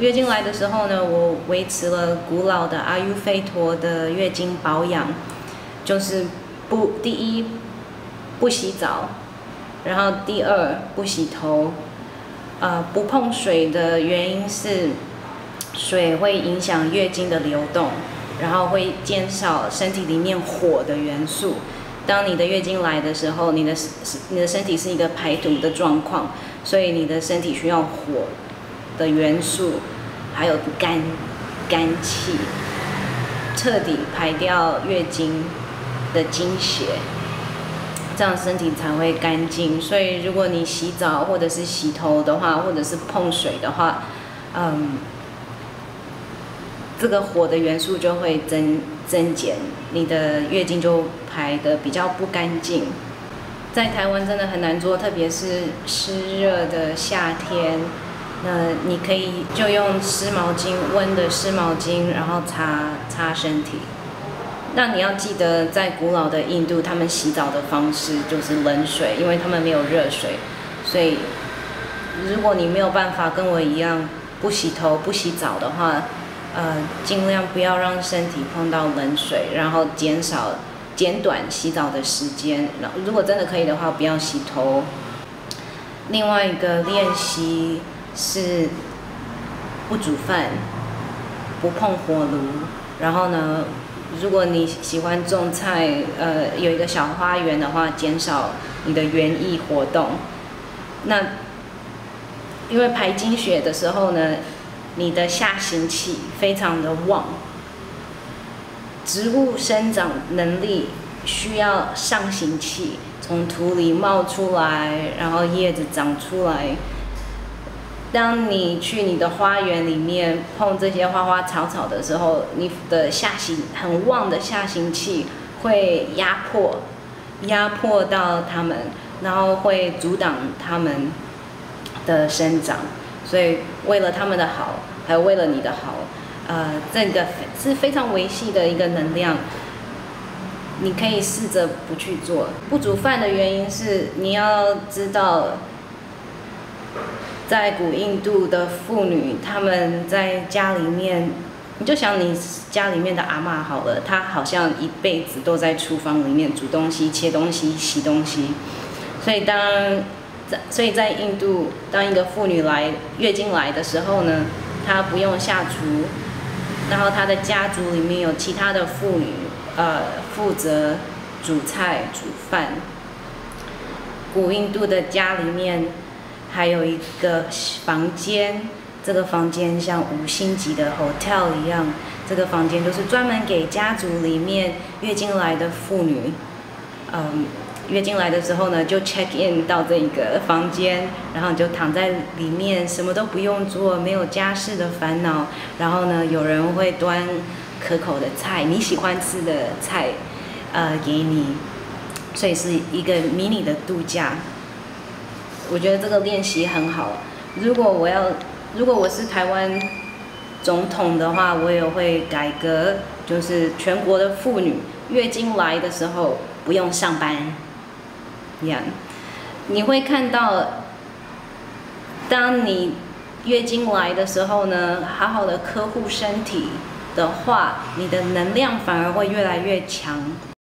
月经来的时候呢，我维持了古老的阿育吠陀的月经保养，就是不第一不洗澡，然后第二不洗头，呃不碰水的原因是水会影响月经的流动，然后会减少身体里面火的元素。当你的月经来的时候，你的你的身体是一个排毒的状况，所以你的身体需要火。的元素，还有肝、肝气，彻底排掉月经的经血，这样身体才会干净。所以，如果你洗澡或者是洗头的话，或者是碰水的话，嗯，这个火的元素就会增增减，你的月经就排的比较不干净。在台湾真的很难做，特别是湿热的夏天。那你可以就用湿毛巾，温的湿毛巾，然后擦擦身体。那你要记得，在古老的印度，他们洗澡的方式就是冷水，因为他们没有热水。所以，如果你没有办法跟我一样不洗头、不洗澡的话，呃，尽量不要让身体碰到冷水，然后减少、减短洗澡的时间。如果真的可以的话，不要洗头。另外一个练习。是不煮饭，不碰火炉。然后呢，如果你喜欢种菜，呃，有一个小花园的话，减少你的园艺活动。那因为排精血的时候呢，你的下行气非常的旺。植物生长能力需要上行气，从土里冒出来，然后叶子长出来。当你去你的花园里面碰这些花花草草的时候，你的下行很旺的下行气会压迫，压迫到它们，然后会阻挡它们的生长。所以为了它们的好，还有为了你的好，呃，这个是非常维系的一个能量。你可以试着不去做。不煮饭的原因是你要知道。在古印度的妇女，她们在家里面，你就想你家里面的阿妈好了，她好像一辈子都在厨房里面煮东西、切东西、洗东西。所以当在所以在印度，当一个妇女来月经来的时候呢，她不用下厨，然后她的家族里面有其他的妇女，呃，负责煮菜、煮饭。古印度的家里面。还有一个房间，这个房间像五星级的 hotel 一样，这个房间就是专门给家族里面月经来的妇女，嗯，月经来的时候呢，就 check in 到这一个房间，然后就躺在里面，什么都不用做，没有家事的烦恼，然后呢，有人会端可口的菜，你喜欢吃的菜，呃，给你，所以是一个迷你的度假。我觉得这个练习很好。如果我要，如果我是台湾总统的话，我也会改革，就是全国的妇女月经来的时候不用上班。这样，你会看到，当你月经来的时候呢，好好的呵护身体的话，你的能量反而会越来越强。